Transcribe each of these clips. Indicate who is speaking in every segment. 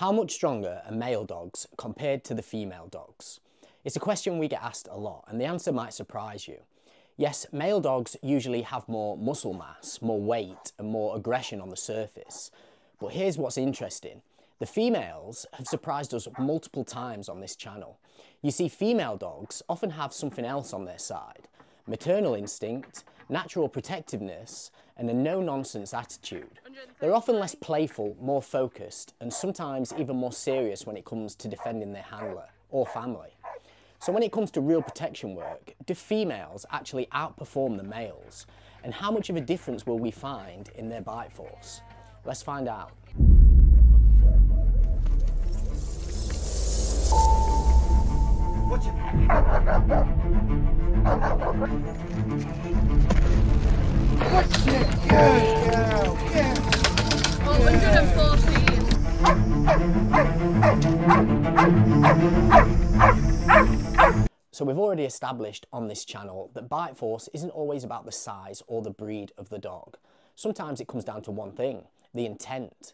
Speaker 1: How much stronger are male dogs compared to the female dogs? It's a question we get asked a lot and the answer might surprise you. Yes, male dogs usually have more muscle mass, more weight and more aggression on the surface. But here's what's interesting. The females have surprised us multiple times on this channel. You see, female dogs often have something else on their side. Maternal instinct, natural protectiveness, and a no-nonsense attitude. They're often less playful, more focused, and sometimes even more serious when it comes to defending their handler or family. So when it comes to real protection work, do females actually outperform the males? And how much of a difference will we find in their bite force? Let's find out. We've already established on this channel that bite force isn't always about the size or the breed of the dog. Sometimes it comes down to one thing, the intent.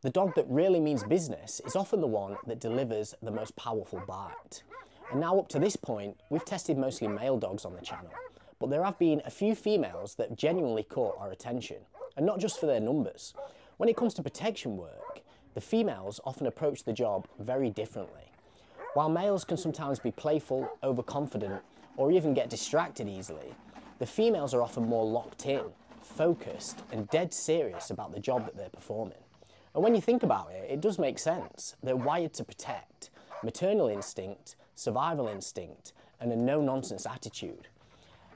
Speaker 1: The dog that really means business is often the one that delivers the most powerful bite. And now up to this point, we've tested mostly male dogs on the channel, but there have been a few females that genuinely caught our attention, and not just for their numbers. When it comes to protection work, the females often approach the job very differently. While males can sometimes be playful, overconfident, or even get distracted easily, the females are often more locked in, focused, and dead serious about the job that they're performing. And when you think about it, it does make sense. They're wired to protect, maternal instinct, survival instinct, and a no-nonsense attitude.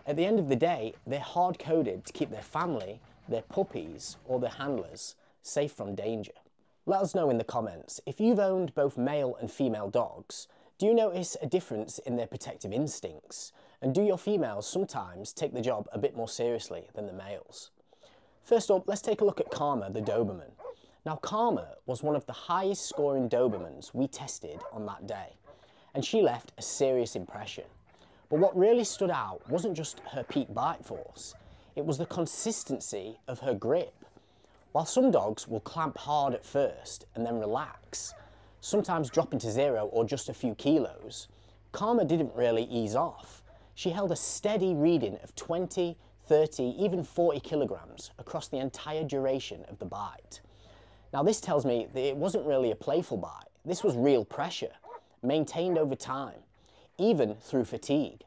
Speaker 1: At the end of the day, they're hard-coded to keep their family, their puppies, or their handlers safe from danger. Let us know in the comments, if you've owned both male and female dogs, do you notice a difference in their protective instincts? And do your females sometimes take the job a bit more seriously than the males? First up, let's take a look at Karma, the Doberman. Now Karma was one of the highest scoring Dobermans we tested on that day, and she left a serious impression. But what really stood out wasn't just her peak bite force, it was the consistency of her grip. While some dogs will clamp hard at first and then relax, sometimes dropping to zero or just a few kilos, Karma didn't really ease off. She held a steady reading of 20, 30, even 40 kilograms across the entire duration of the bite. Now this tells me that it wasn't really a playful bite. This was real pressure, maintained over time, even through fatigue.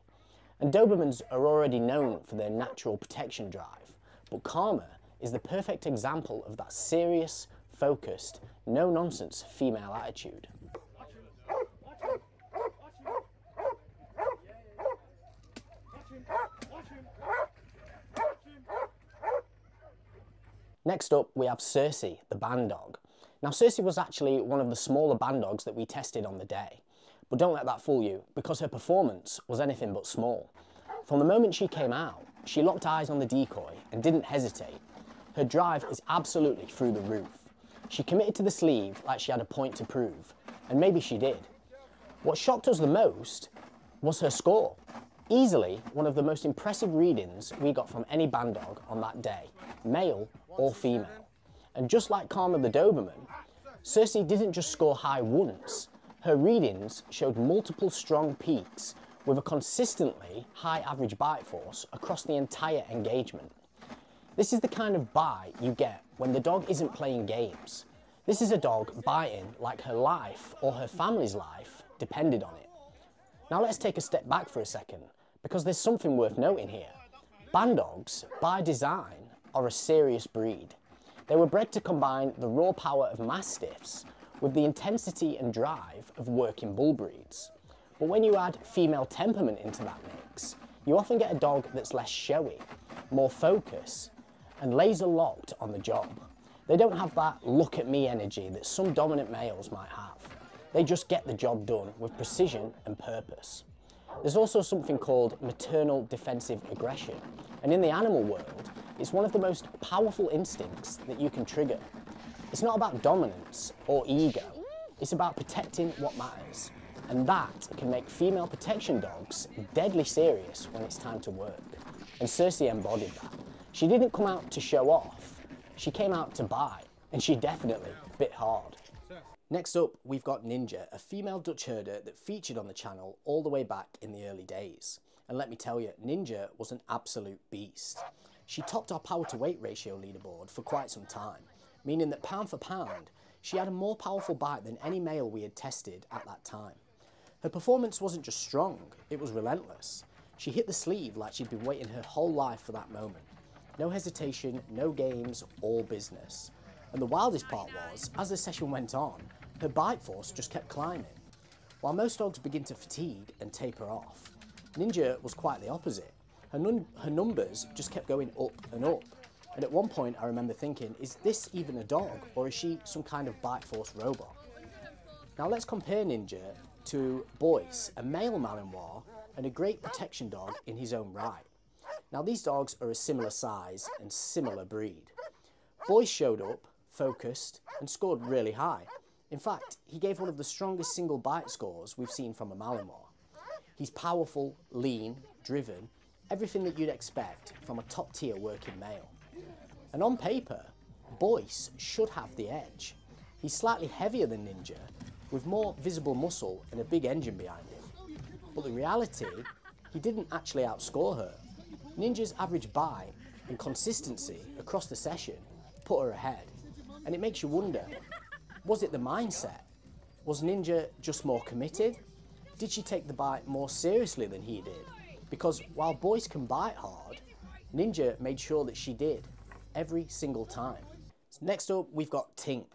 Speaker 1: And Dobermans are already known for their natural protection drive, but Karma is the perfect example of that serious, focused, no-nonsense female attitude. Next up, we have Cersei, the band dog. Now, Cersei was actually one of the smaller band dogs that we tested on the day. But don't let that fool you, because her performance was anything but small. From the moment she came out, she locked eyes on the decoy and didn't hesitate. Her drive is absolutely through the roof. She committed to the sleeve like she had a point to prove, and maybe she did. What shocked us the most was her score. Easily one of the most impressive readings we got from any band dog on that day, male or female. And just like Karma the Doberman, Cersei didn't just score high once, her readings showed multiple strong peaks with a consistently high average bite force across the entire engagement. This is the kind of bite you get when the dog isn't playing games. This is a dog biting like her life or her family's life depended on it. Now let's take a step back for a second because there's something worth noting here. Band dogs, by design, are a serious breed. They were bred to combine the raw power of mastiffs with the intensity and drive of working bull breeds. But when you add female temperament into that mix, you often get a dog that's less showy, more focused, and laser locked on the job. They don't have that look at me energy that some dominant males might have. They just get the job done with precision and purpose. There's also something called maternal defensive aggression, and in the animal world, it's one of the most powerful instincts that you can trigger. It's not about dominance or ego, it's about protecting what matters. And that can make female protection dogs deadly serious when it's time to work. And Cersei embodied that. She didn't come out to show off, she came out to buy, and she definitely bit hard. Next up, we've got Ninja, a female Dutch herder that featured on the channel all the way back in the early days. And let me tell you, Ninja was an absolute beast. She topped our power to weight ratio leaderboard for quite some time, meaning that pound for pound, she had a more powerful bite than any male we had tested at that time. Her performance wasn't just strong, it was relentless. She hit the sleeve like she'd been waiting her whole life for that moment. No hesitation, no games, all business. And the wildest part was, as the session went on, her bite force just kept climbing. While most dogs begin to fatigue and taper off, Ninja was quite the opposite. Her, her numbers just kept going up and up. And at one point, I remember thinking, is this even a dog, or is she some kind of bite force robot? Now let's compare Ninja to Boyce, a male Malinois and a great protection dog in his own right. Now these dogs are a similar size and similar breed. Boyce showed up, focused, and scored really high. In fact, he gave one of the strongest single bite scores we've seen from a Malinois. He's powerful, lean, driven, everything that you'd expect from a top tier working male. And on paper, Boyce should have the edge. He's slightly heavier than Ninja, with more visible muscle and a big engine behind him. But the reality, he didn't actually outscore her. Ninja's average bite and consistency across the session put her ahead. And it makes you wonder, was it the mindset? Was Ninja just more committed? Did she take the bite more seriously than he did? Because while Boyce can bite hard, Ninja made sure that she did, every single time. Next up, we've got Tink,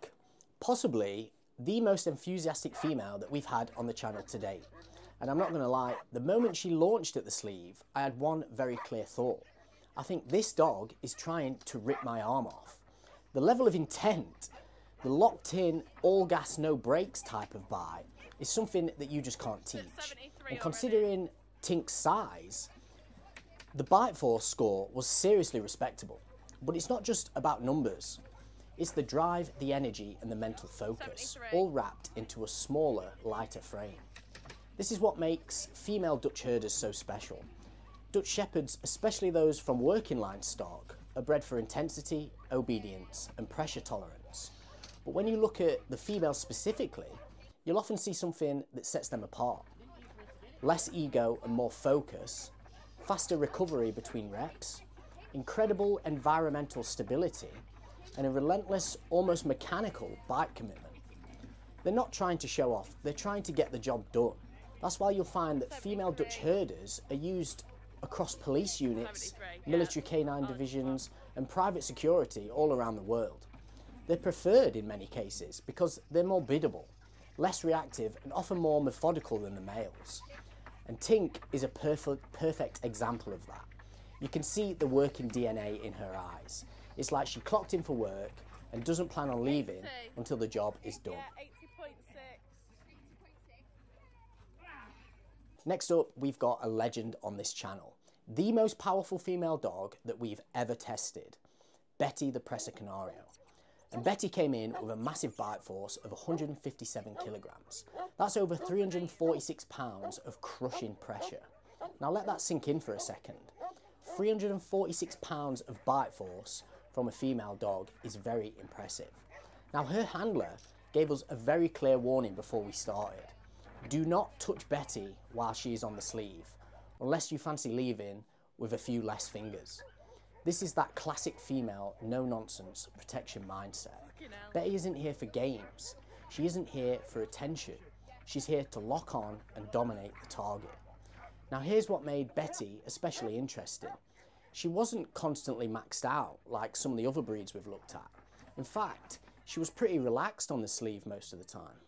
Speaker 1: possibly the most enthusiastic female that we've had on the channel to date. And I'm not going to lie, the moment she launched at the sleeve, I had one very clear thought. I think this dog is trying to rip my arm off. The level of intent the locked in, all gas, no brakes type of bite is something that you just can't teach. And considering Tink's size, the bite force score was seriously respectable. But it's not just about numbers. It's the drive, the energy, and the mental focus, all wrapped into a smaller, lighter frame. This is what makes female Dutch herders so special. Dutch Shepherds, especially those from working line stock, are bred for intensity, obedience, and pressure tolerance. But when you look at the females specifically, you'll often see something that sets them apart. Less ego and more focus, faster recovery between reps, incredible environmental stability, and a relentless, almost mechanical bite commitment. They're not trying to show off, they're trying to get the job done. That's why you'll find that female Dutch herders are used across police units, military canine divisions, and private security all around the world. They're preferred in many cases because they're more biddable, less reactive, and often more methodical than the males. And Tink is a perfect, perfect example of that. You can see the working DNA in her eyes. It's like she clocked in for work and doesn't plan on leaving until the job is done. Next up, we've got a legend on this channel. The most powerful female dog that we've ever tested, Betty the Presa Canario. And Betty came in with a massive bite force of 157 kilograms. That's over 346 pounds of crushing pressure. Now let that sink in for a second. 346 pounds of bite force from a female dog is very impressive. Now her handler gave us a very clear warning before we started. Do not touch Betty while she is on the sleeve, unless you fancy leaving with a few less fingers. This is that classic female, no nonsense, protection mindset. Betty isn't here for games. She isn't here for attention. She's here to lock on and dominate the target. Now, here's what made Betty especially interesting. She wasn't constantly maxed out like some of the other breeds we've looked at. In fact, she was pretty relaxed on the sleeve most of the time.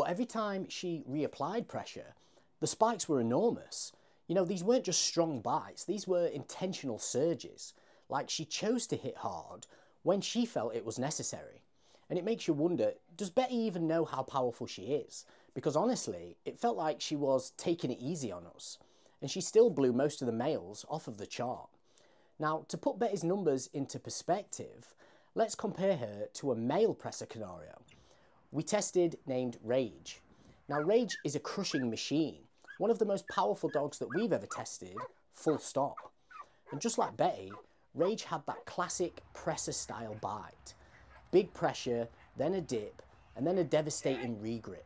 Speaker 1: But every time she reapplied pressure, the spikes were enormous. You know, these weren't just strong bites, these were intentional surges. Like she chose to hit hard when she felt it was necessary. And it makes you wonder does Betty even know how powerful she is? Because honestly, it felt like she was taking it easy on us. And she still blew most of the males off of the chart. Now, to put Betty's numbers into perspective, let's compare her to a male Presa Canario. We tested named Rage. Now, Rage is a crushing machine, one of the most powerful dogs that we've ever tested, full stop. And just like Betty, Rage had that classic Presa style bite. Big pressure, then a dip, and then a devastating regrip.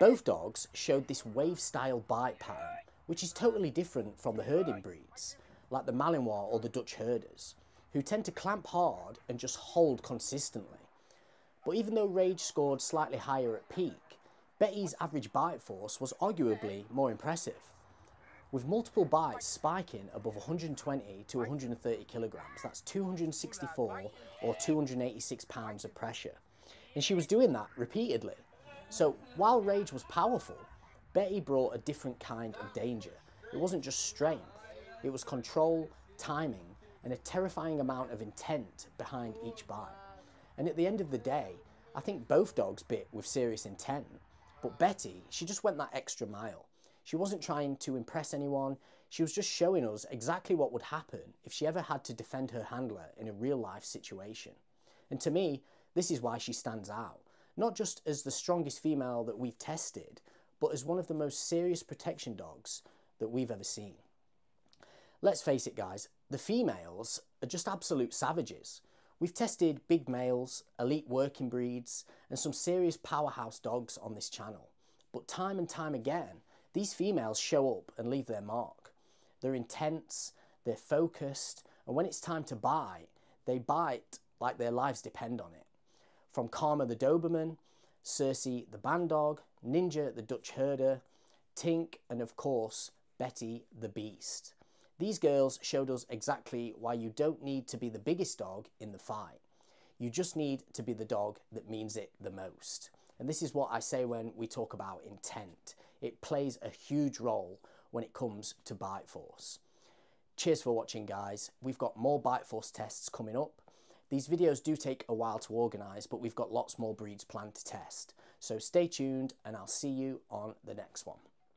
Speaker 1: Both dogs showed this wave style bite pattern, which is totally different from the herding breeds, like the Malinois or the Dutch herders, who tend to clamp hard and just hold consistently. But even though Rage scored slightly higher at peak, Betty's average bite force was arguably more impressive. With multiple bites spiking above 120 to 130 kilograms, that's 264 or 286 pounds of pressure. And she was doing that repeatedly. So while Rage was powerful, Betty brought a different kind of danger. It wasn't just strength, it was control, timing, and a terrifying amount of intent behind each bite. And at the end of the day, I think both dogs bit with serious intent. But Betty, she just went that extra mile. She wasn't trying to impress anyone, she was just showing us exactly what would happen if she ever had to defend her handler in a real life situation. And to me, this is why she stands out. Not just as the strongest female that we've tested, but as one of the most serious protection dogs that we've ever seen. Let's face it, guys, the females are just absolute savages. We've tested big males, elite working breeds, and some serious powerhouse dogs on this channel. But time and time again, these females show up and leave their mark. They're intense, they're focused, and when it's time to bite, they bite like their lives depend on it. From Karma the Doberman, Cersei the Bandog, Ninja the Dutch Herder, Tink, and of course, Betty the Beast. These girls showed us exactly why you don't need to be the biggest dog in the fight. You just need to be the dog that means it the most. And this is what I say when we talk about intent. It plays a huge role when it comes to bite force. Cheers for watching guys. We've got more bite force tests coming up. These videos do take a while to organise, but we've got lots more breeds planned to test. So stay tuned and I'll see you on the next one.